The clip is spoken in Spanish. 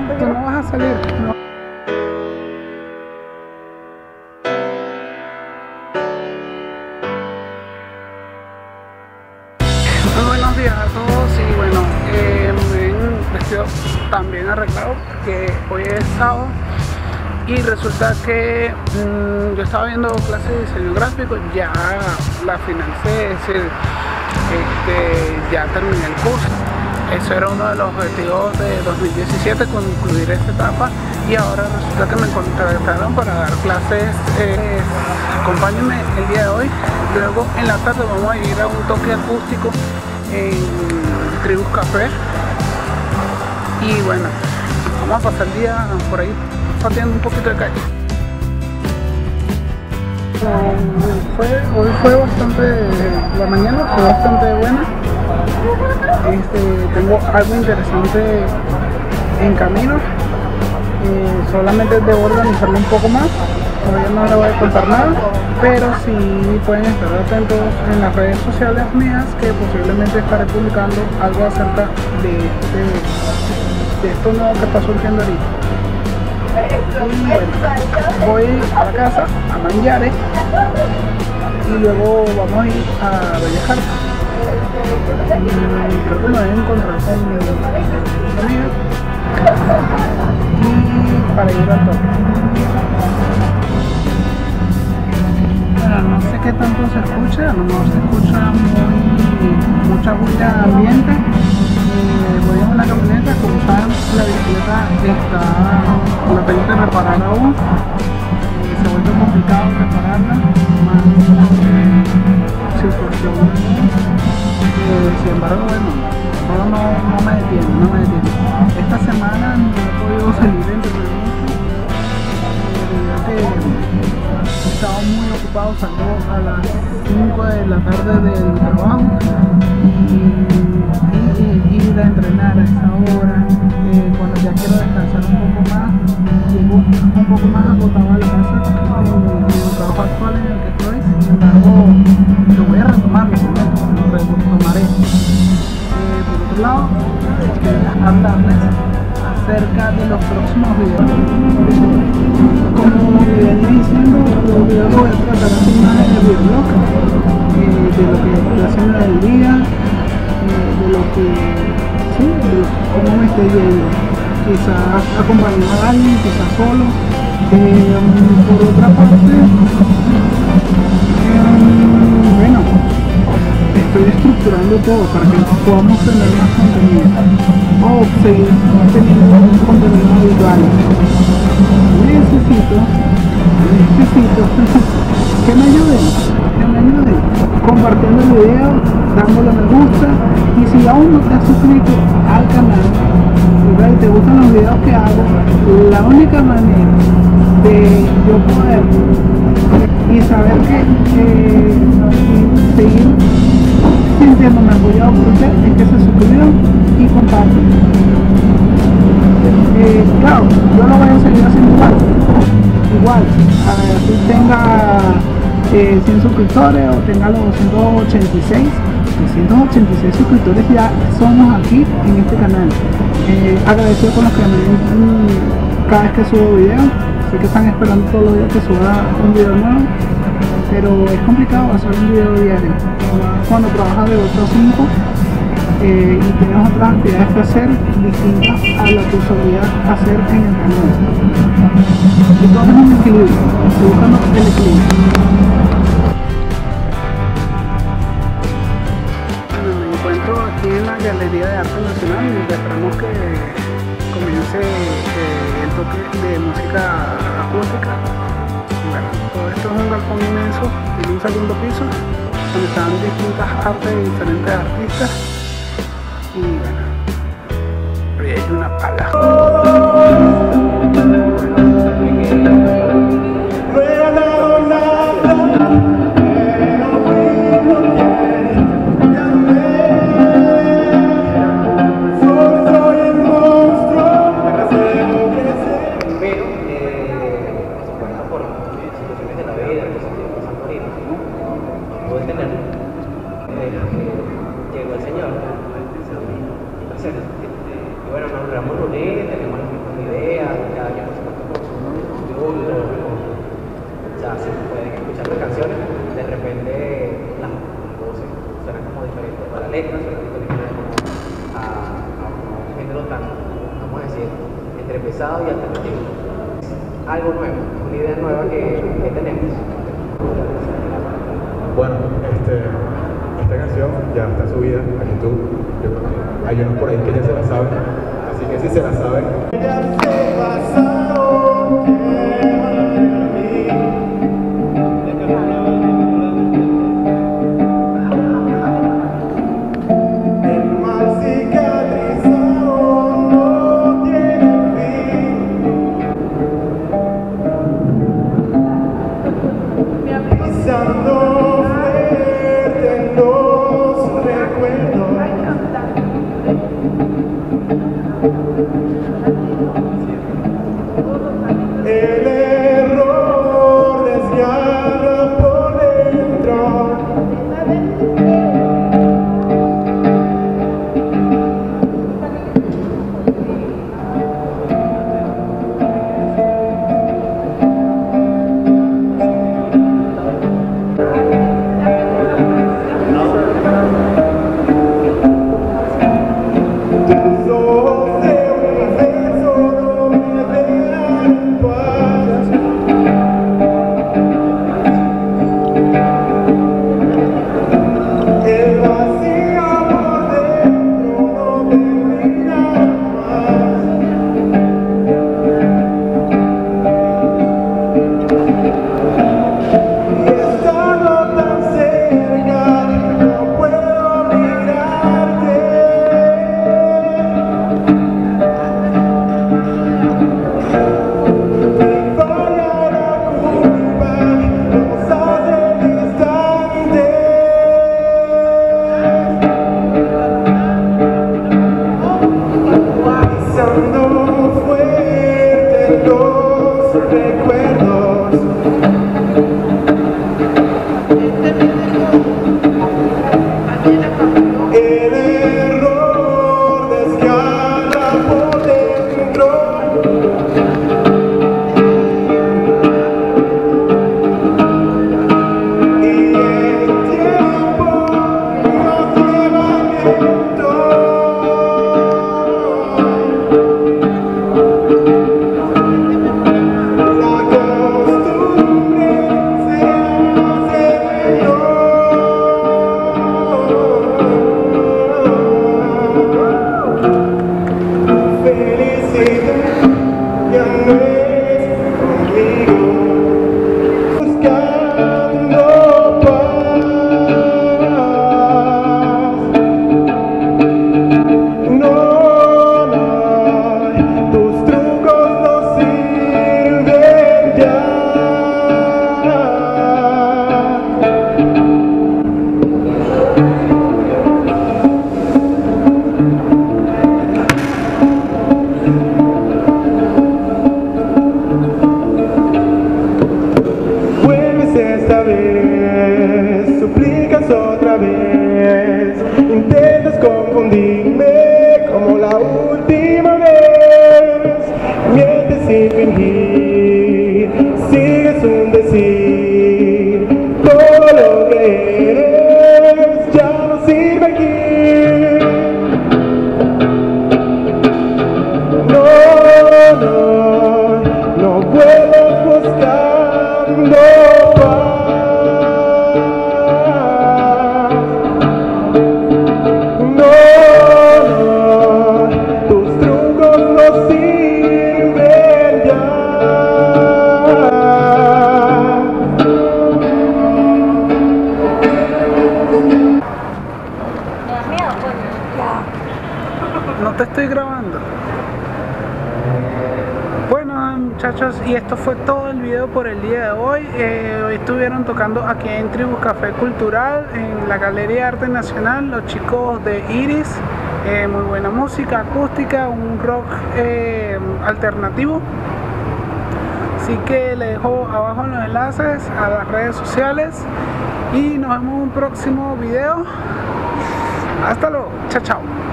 no, tú no vas a salir. Muy buenos días a todos y bueno, eh, me vestido tan bien arreglado porque hoy es sábado y resulta que mm, yo estaba viendo clases de diseño gráfico, ya la finalicé, es decir, este, ya terminé el curso. Eso era uno de los objetivos de 2017, concluir esta etapa y ahora resulta que me contrataron para dar clases. eh, acompáñenme el día de hoy. Luego en la tarde vamos a ir a un toque acústico en Tribus Café. Y bueno, vamos a pasar el día por ahí pateando un poquito de calle. Hoy fue bastante, la mañana fue bastante buena. Este, tengo algo interesante en camino. Eh, solamente debo organizarlo un poco más. Todavía no le voy a contar nada, pero sí pueden estar atentos en las redes sociales mías que posiblemente estaré publicando algo acerca de, de, de esto nuevo que está surgiendo ahorita. Y bueno, voy a la casa, a Manjares, y luego vamos a ir a Bellas creo que me voy a encontrar con mi amiga y para ir al toque. Bueno, no sé qué tanto se escucha, a lo mejor se escucha muy, mucha bulla ambiente. Eh, voy en una camioneta, como saben, la bicicleta está, la tengo que reparar aún. Eh, se ha vuelto complicado repararla, embargo, bueno, no, no me detiene, no me detiene. Esta semana no he podido salir a que he estado muy ocupado, salgo a las 5 de la tarde del trabajo acerca de los próximos videos. Como venía diciendo, los videos a tratar más en el videoblog, eh, de lo que estoy haciendo en el día, eh, de lo que, sí, de lo- cómo me estoy yendo. Quizás acompañado a alguien, quizás solo. Eh, por otra parte, estoy estructurando todo para que podamos tener más contenido. O seguir teniendo un contenido habitual. Necesito, necesito que me ayuden, que me ayuden. Compartiendo el video, dándole me gusta. Y si aún no te has suscrito al canal y te gustan los videos que hago, la única manera de yo poder y saber que eh, seguir sintiéndome apoyado por usted es que se suscriban y compartan. Eh, claro, yo lo voy a seguir haciendo igual. Igual, así tenga eh, 100 suscriptores o tenga los 286. 286 suscriptores ya somos aquí en este canal. Eh, agradecido con los que me ven mm, cada vez que subo video. Sé que están esperando todos los días que suba un video nuevo pero es complicado hacer un video diario. Cuando trabajas de 8 a 5 eh, y tienes otras actividades que hacer distintas a lo que solías hacer en el canal. Todo es un equilibrio, estoy buscando el equilibrio. Segundo piso donde están distintas artes de diferentes artistas y bueno, pero hay una pala. programas lo leen, tenemos algunas ideas, cada quien por supuesto con su estudio, o sea, si pueden escuchar las canciones, de repente las voces suenan como diferentes para la letra, suenan diferentes a, a un género tan, vamos a decir, entre pesado y alternativo. Algo nuevo, una idea nueva que, tenemos. Bueno, este, esta canción ya está subida a YouTube. Yo creo que hay unos por ahí que ya se la saben. Así que sí se la saben. sleeping here. te estoy grabando. Bueno muchachos, y esto fue todo el video por el día de hoy. Eh, hoy estuvieron tocando aquí en Tribus Café Cultural, en la Galería de Arte Nacional, los chicos de Iris. Eh, muy buena música acústica, un rock eh, alternativo. Así que les dejo abajo los enlaces a las redes sociales y nos vemos en un próximo video. Hasta luego, chao chao.